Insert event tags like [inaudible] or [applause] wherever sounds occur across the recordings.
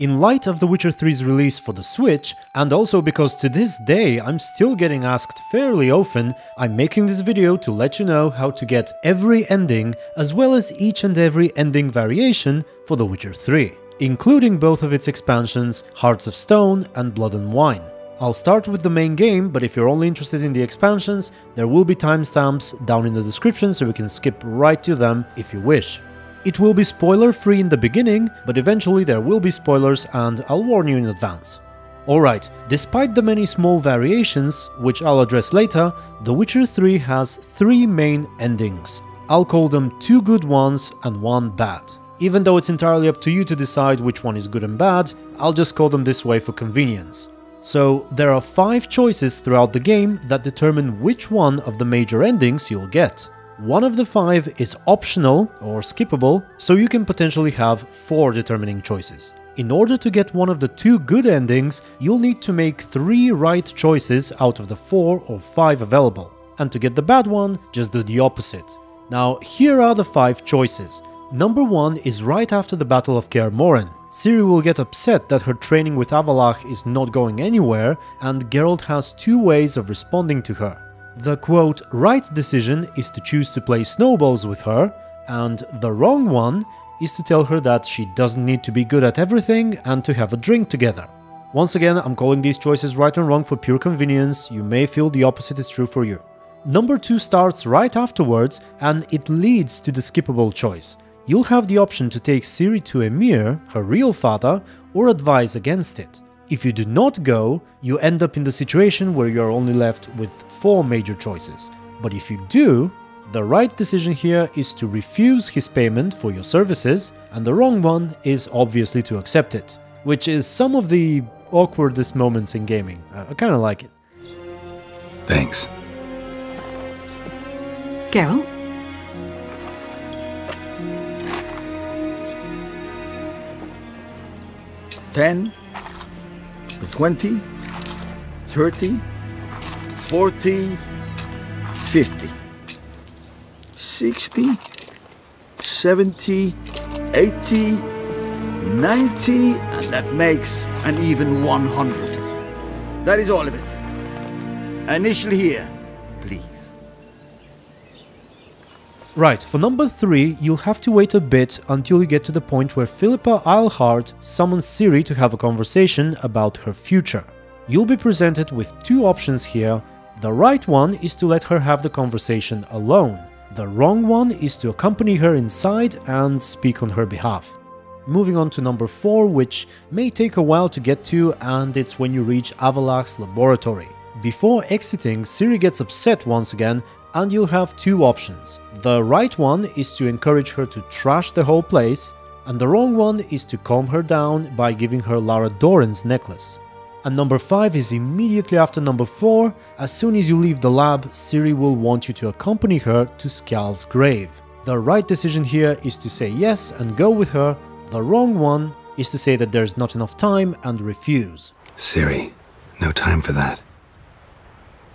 In light of The Witcher 3's release for the Switch, and also because to this day I'm still getting asked fairly often, I'm making this video to let you know how to get every ending as well as each and every ending variation for The Witcher 3, including both of its expansions, Hearts of Stone and Blood and Wine. I'll start with the main game, but if you're only interested in the expansions, there will be timestamps down in the description so you can skip right to them if you wish. It will be spoiler free in the beginning, but eventually there will be spoilers and I'll warn you in advance. Alright, despite the many small variations, which I'll address later, The Witcher 3 has three main endings. I'll call them two good ones and one bad. Even though it's entirely up to you to decide which one is good and bad, I'll just call them this way for convenience. So there are five choices throughout the game that determine which one of the major endings you'll get. One of the five is optional or skippable, so you can potentially have four determining choices. In order to get one of the two good endings, you'll need to make three right choices out of the four or five available. And to get the bad one, just do the opposite. Now, here are the five choices. Number 1 is right after the Battle of Kaer Morhen. Ciri will get upset that her training with Avallac'h is not going anywhere, and Geralt has two ways of responding to her. The quote right decision is to choose to play snowballs with her, and the wrong one is to tell her that she doesn't need to be good at everything and to have a drink together. Once again, I'm calling these choices right and wrong for pure convenience, you may feel the opposite is true for you. Number 2 starts right afterwards and it leads to the skippable choice. You'll have the option to take Ciri to Emhyr, her real father, or advise against it. If you do not go, you end up in the situation where you are only left with four major choices. But if you do, the right decision here is to refuse his payment for your services, and the wrong one is obviously to accept it, which is some of the awkwardest moments in gaming. I kinda like it. Thanks. Geralt? Ten, 20, 30, 40, 50, 60, 70, 80, 90, and that makes an even 100. That is all of it. Initially here, Right, for number 3, you'll have to wait a bit until you get to the point where Philippa Eilhart summons Ciri to have a conversation about her future. You'll be presented with two options here. The right one is to let her have the conversation alone. The wrong one is to accompany her inside and speak on her behalf. Moving on to number 4, which may take a while to get to, and it's when you reach Avallac'h's laboratory. Before exiting, Ciri gets upset once again and you'll have two options. The right one is to encourage her to trash the whole place, and the wrong one is to calm her down by giving her Lara Dorren's necklace. And number 5 is immediately after number 4, as soon as you leave the lab, Ciri will want you to accompany her to Skjal's grave. The right decision here is to say yes and go with her, the wrong one is to say that there's not enough time and refuse. Ciri, no time for that.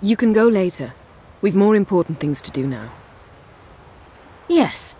You can go later. We've more important things to do now. Yes.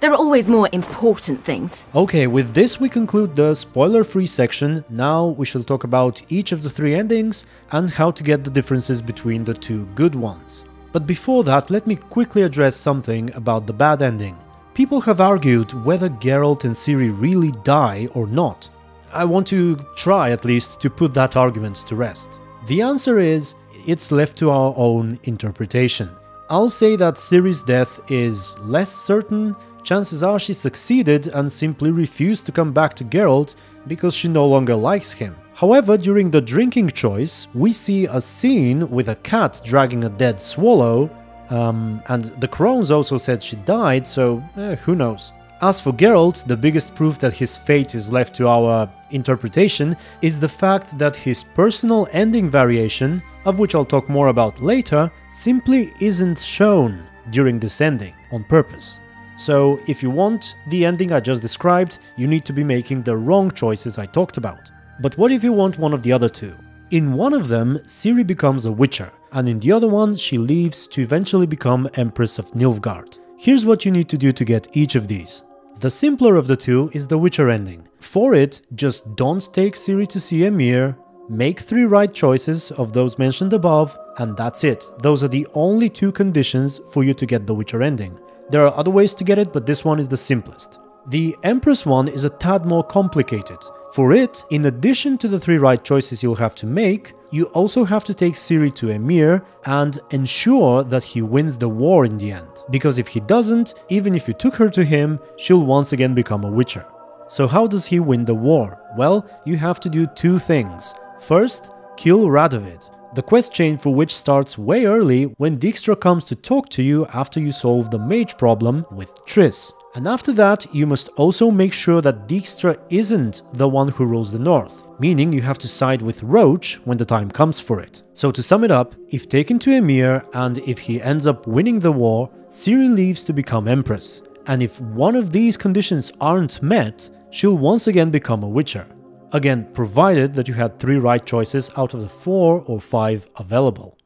There are always more important things. Okay, with this we conclude the spoiler-free section. Now we shall talk about each of the three endings and how to get the differences between the two good ones. But before that, let me quickly address something about the bad ending. People have argued whether Geralt and Ciri really die or not. I want to try at least to put that argument to rest. The answer is, it's left to our own interpretation. I'll say that Ciri's death is less certain, chances are she succeeded and simply refused to come back to Geralt because she no longer likes him. However, during the drinking choice, we see a scene with a cat dragging a dead swallow, um, and the crones also said she died, so eh, who knows. As for Geralt, the biggest proof that his fate is left to our interpretation is the fact that his personal ending variation, of which I'll talk more about later, simply isn't shown during this ending on purpose. So if you want the ending I just described, you need to be making the wrong choices I talked about. But what if you want one of the other two? In one of them, Ciri becomes a Witcher, and in the other one, she leaves to eventually become Empress of Nilfgaard. Here's what you need to do to get each of these. The simpler of the two is the Witcher ending. For it, just don't take Ciri to see Emhyr, make three right choices of those mentioned above, and that's it. Those are the only two conditions for you to get the Witcher ending. There are other ways to get it, but this one is the simplest. The Empress one is a tad more complicated. For it, in addition to the three right choices you'll have to make, you also have to take Ciri to Emhyr and ensure that he wins the war in the end. Because if he doesn't, even if you took her to him, she'll once again become a Witcher. So how does he win the war? Well, you have to do two things. First, kill Radovid. The quest chain for which starts way early when Dijkstra comes to talk to you after you solve the mage problem with Triss. And after that, you must also make sure that Dijkstra isn't the one who rules the north, meaning you have to side with Roche when the time comes for it. So to sum it up, if taken to Emhyr and if he ends up winning the war, Ciri leaves to become Empress. And if one of these conditions aren't met, she'll once again become a Witcher. Again, provided that you had three right choices out of the four or five available.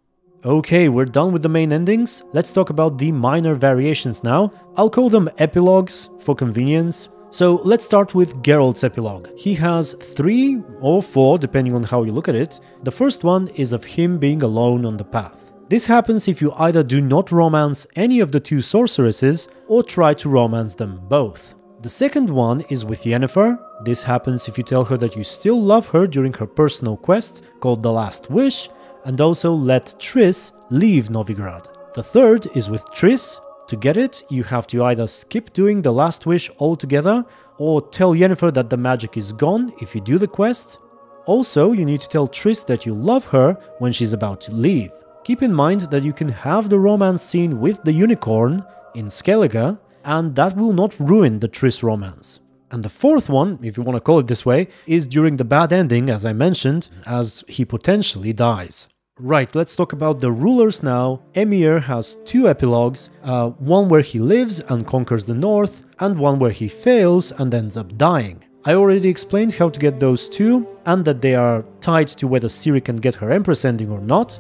Okay, we're done with the main endings. Let's talk about the minor variations now. I'll call them epilogues for convenience. So let's start with Geralt's epilogue. He has three or four, depending on how you look at it. The first one is of him being alone on the path. This happens if you either do not romance any of the two sorceresses or try to romance them both. The second one is with Yennefer. This happens if you tell her that you still love her during her personal quest called The Last Wish and also let Triss leave Novigrad. The third is with Triss. To get it, you have to either skip doing the last wish altogether or tell Yennefer that the magic is gone if you do the quest. Also, you need to tell Triss that you love her when she's about to leave. Keep in mind that you can have the romance scene with the unicorn in Skellige, and that will not ruin the Triss romance. And the fourth one, if you want to call it this way, is during the bad ending, as I mentioned, as he potentially dies. Right, let's talk about the rulers now. Emhyr has two epilogues, uh, one where he lives and conquers the north, and one where he fails and ends up dying. I already explained how to get those two, and that they are tied to whether Ciri can get her Empress ending or not.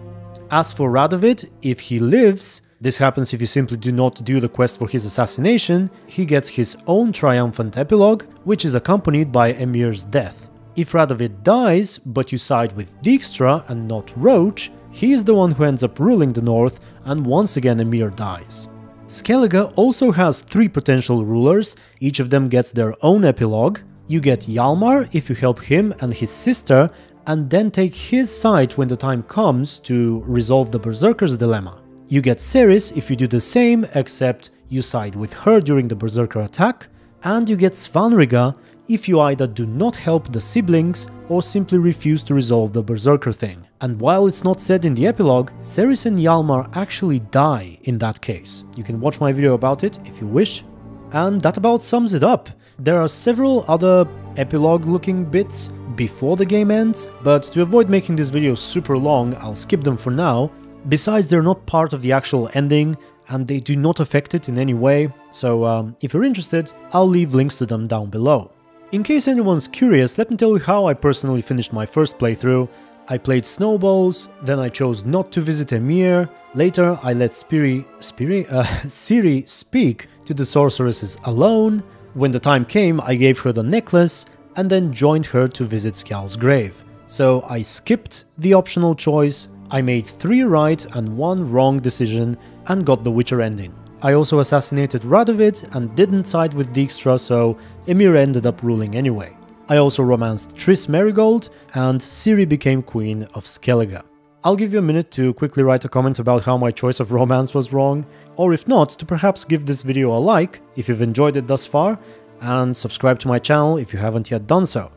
As for Radovid, if he lives, this happens if you simply do not do the quest for his assassination, he gets his own triumphant epilogue, which is accompanied by Emhyr's death. If Radovid dies, but you side with Dijkstra and not Roche, he is the one who ends up ruling the north, and once again Emhyr dies. Skellige also has three potential rulers, each of them gets their own epilogue. You get Hjalmar if you help him and his sister, and then take his side when the time comes to resolve the Berserker's dilemma. You get Cerys if you do the same, except you side with her during the Berserker attack, and you get Svanrige if you either do not help the siblings or simply refuse to resolve the Berserker thing. And while it's not said in the epilogue, Cerys and Hjalmar actually die in that case. You can watch my video about it if you wish. And that about sums it up. There are several other epilogue looking bits before the game ends, but to avoid making this video super long, I'll skip them for now. Besides, they're not part of the actual ending, and they do not affect it in any way, so um, if you're interested, I'll leave links to them down below. In case anyone's curious, let me tell you how I personally finished my first playthrough. I played snowballs, then I chose not to visit Emhyr, later I let Spiri, Spiri, uh, [laughs] Ciri speak to the sorceresses alone, when the time came I gave her the necklace, and then joined her to visit Skjal's grave. So I skipped the optional choice, I made 3 right and 1 wrong decision and got the Witcher ending. I also assassinated Radovid and didn't side with Dijkstra, so Emhyr ended up ruling anyway. I also romanced Triss Merigold, and Ciri became queen of Skellige. I'll give you a minute to quickly write a comment about how my choice of romance was wrong, or if not, to perhaps give this video a like if you've enjoyed it thus far, and subscribe to my channel if you haven't yet done so.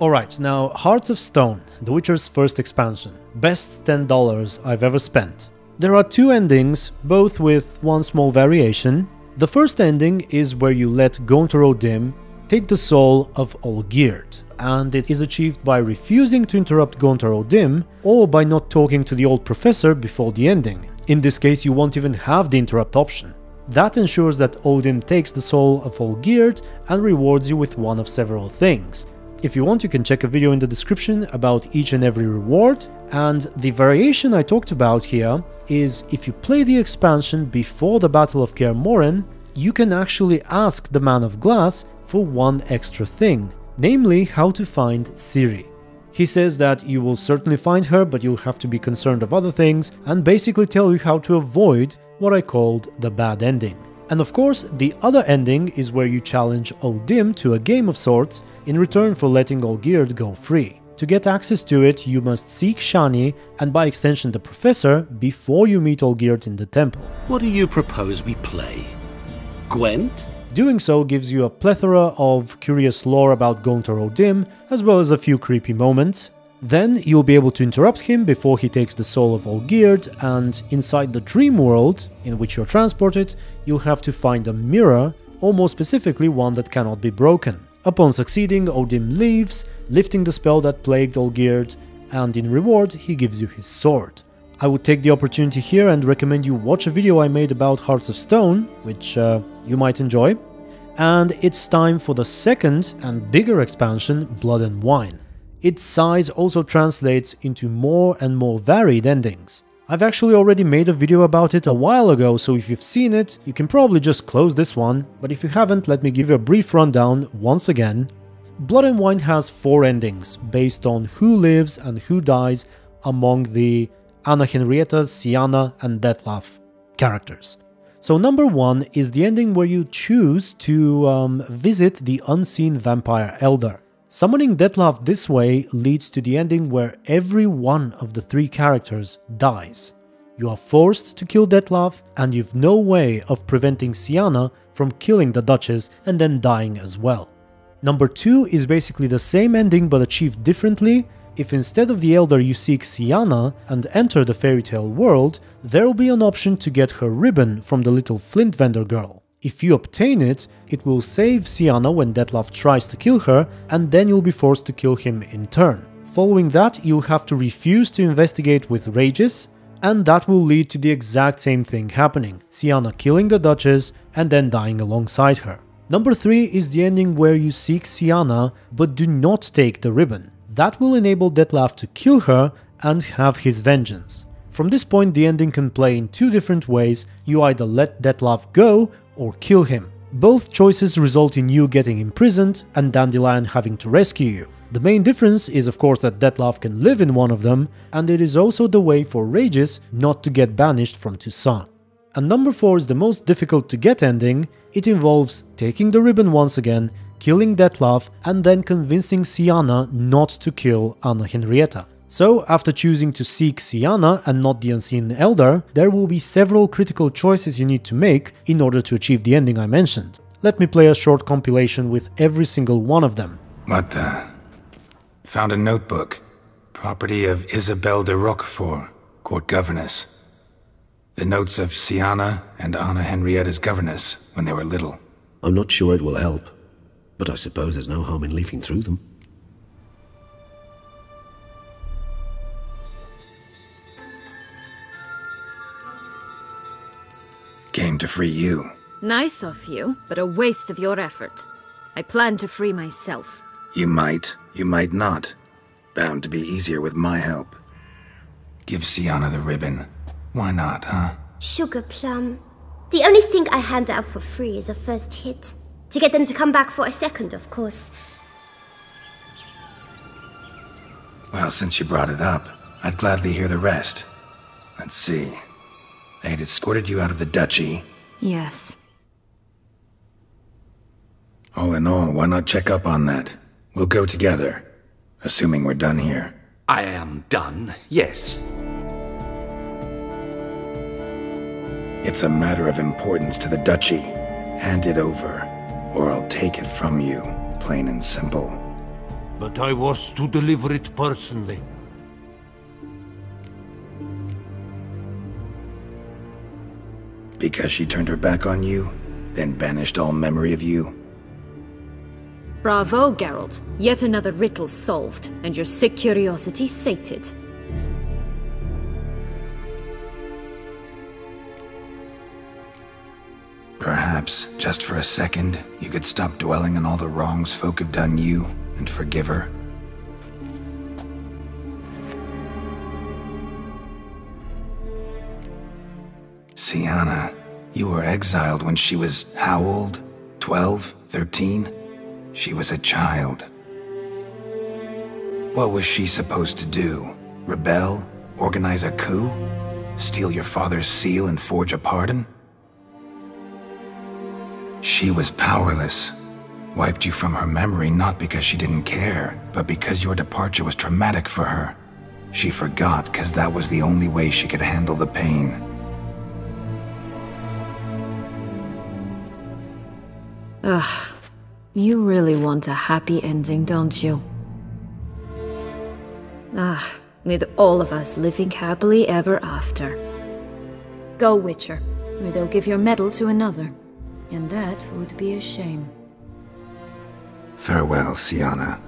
Alright, now Hearts of Stone, The Witcher's first expansion. Best $10 I've ever spent. There are two endings, both with one small variation. The first ending is where you let Gaunter O'Dimm take the soul of Olgierd, and it is achieved by refusing to interrupt Gaunter O'Dimm or by not talking to the old professor before the ending. In this case, you won't even have the interrupt option. That ensures that O'Dimm takes the soul of Olgierd and rewards you with one of several things. If you want, you can check a video in the description about each and every reward, and the variation I talked about here is if you play the expansion before the Battle of Kaer you can actually ask the Man of Glass for one extra thing, namely how to find Ciri. He says that you will certainly find her, but you'll have to be concerned of other things, and basically tell you how to avoid what I called the bad ending. And of course, the other ending is where you challenge O'Dimm to a game of sorts in return for letting Olgierd go free. To get access to it, you must seek Shani, and by extension the Professor, before you meet Olgierd in the temple. What do you propose we play? Gwent? Doing so gives you a plethora of curious lore about Gaunter O'Dimm, as well as a few creepy moments. Then you'll be able to interrupt him before he takes the soul of Olgierd, and inside the dream world in which you're transported, you'll have to find a mirror, or more specifically one that cannot be broken. Upon succeeding, O'Dimm leaves, lifting the spell that plagued Olgierd, and in reward he gives you his sword. I would take the opportunity here and recommend you watch a video I made about Hearts of Stone, which uh, you might enjoy. And it's time for the second and bigger expansion, Blood and Wine. Its size also translates into more and more varied endings. I've actually already made a video about it a while ago, so if you've seen it, you can probably just close this one, but if you haven't, let me give you a brief rundown once again. Blood and Wine has four endings, based on who lives and who dies among the Anna Henrietta, Syanna and Dettlaff characters. So number one is the ending where you choose to um, visit the unseen vampire elder. Summoning Dettlaff this way leads to the ending where every one of the three characters dies. You are forced to kill Dettlaff and you've no way of preventing Syanna from killing the Duchess and then dying as well. Number 2 is basically the same ending but achieved differently if instead of the Elder you seek Syanna and enter the fairy tale world, there will be an option to get her ribbon from the little flint vendor girl. If you obtain it, it will save Syanna when Dettlaff tries to kill her, and then you'll be forced to kill him in turn. Following that, you'll have to refuse to investigate with Regis, and that will lead to the exact same thing happening, Syanna killing the Duchess and then dying alongside her. Number 3 is the ending where you seek Syanna but do not take the ribbon. That will enable Dettlaff to kill her and have his vengeance. From this point the ending can play in two different ways, you either let Dettlaff go or kill him. Both choices result in you getting imprisoned and Dandelion having to rescue you. The main difference is of course that Dettlaff can live in one of them, and it is also the way for Regis not to get banished from Toussaint. And number 4 is the most difficult to get ending, it involves taking the ribbon once again, killing Dettlaff and then convincing Syanna not to kill Anna Henrietta. So, after choosing to seek Syanna and not the Unseen Elder, there will be several critical choices you need to make in order to achieve the ending I mentioned. Let me play a short compilation with every single one of them. What the? Found a notebook. Property of Isabelle de Roquefort, court governess. The notes of Syanna and Anna Henrietta's governess when they were little. I'm not sure it will help, but I suppose there's no harm in leafing through them. Came to free you. Nice of you, but a waste of your effort. I plan to free myself. You might, you might not. Bound to be easier with my help. Give Syanna the ribbon. Why not, huh? Sugar plum. The only thing I hand out for free is a first hit. To get them to come back for a second, of course. Well, since you brought it up, I'd gladly hear the rest. Let's see. They had escorted you out of the duchy. Yes. All in all, why not check up on that? We'll go together. Assuming we're done here. I am done, yes. It's a matter of importance to the duchy. Hand it over, or I'll take it from you, plain and simple. But I was to deliver it personally. Because she turned her back on you, then banished all memory of you? Bravo, Geralt. Yet another riddle solved, and your sick curiosity sated. Perhaps, just for a second, you could stop dwelling on all the wrongs folk have done you and forgive her. Syanna, You were exiled when she was how old? 12? 13? She was a child. What was she supposed to do? Rebel? Organize a coup? Steal your father's seal and forge a pardon? She was powerless. Wiped you from her memory not because she didn't care, but because your departure was traumatic for her. She forgot because that was the only way she could handle the pain. Ugh. You really want a happy ending, don't you? Ah, with all of us living happily ever after. Go, Witcher, or they'll give your medal to another. And that would be a shame. Farewell, Syanna.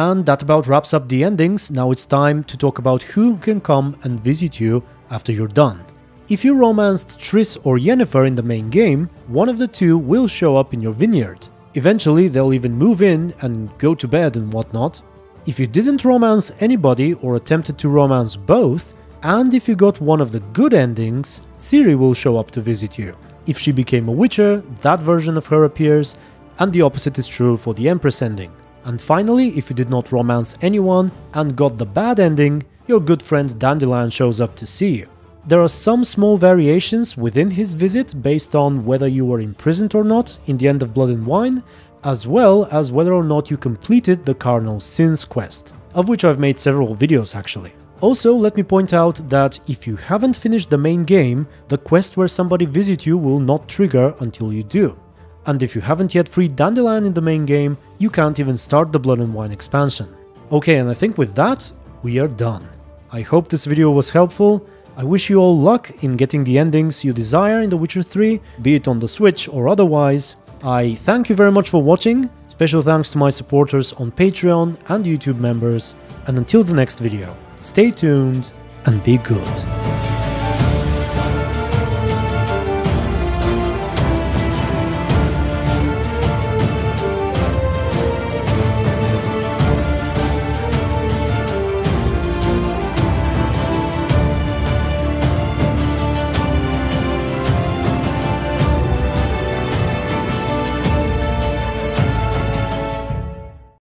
And that about wraps up the endings, now it's time to talk about who can come and visit you after you're done. If you romanced Triss or Yennefer in the main game, one of the two will show up in your vineyard. Eventually they'll even move in and go to bed and whatnot. If you didn't romance anybody or attempted to romance both, and if you got one of the good endings, Ciri will show up to visit you. If she became a Witcher, that version of her appears, and the opposite is true for the Empress ending. And finally, if you did not romance anyone and got the bad ending, your good friend Dandelion shows up to see you. There are some small variations within his visit based on whether you were imprisoned or not in the end of Blood and Wine, as well as whether or not you completed the Cardinal Sins quest, of which I've made several videos actually. Also, let me point out that if you haven't finished the main game, the quest where somebody visits you will not trigger until you do. And if you haven't yet freed Dandelion in the main game, you can't even start the Blood and Wine expansion. Okay, and I think with that, we are done. I hope this video was helpful. I wish you all luck in getting the endings you desire in The Witcher 3, be it on the Switch or otherwise. I thank you very much for watching, special thanks to my supporters on Patreon and YouTube members, and until the next video, stay tuned and be good.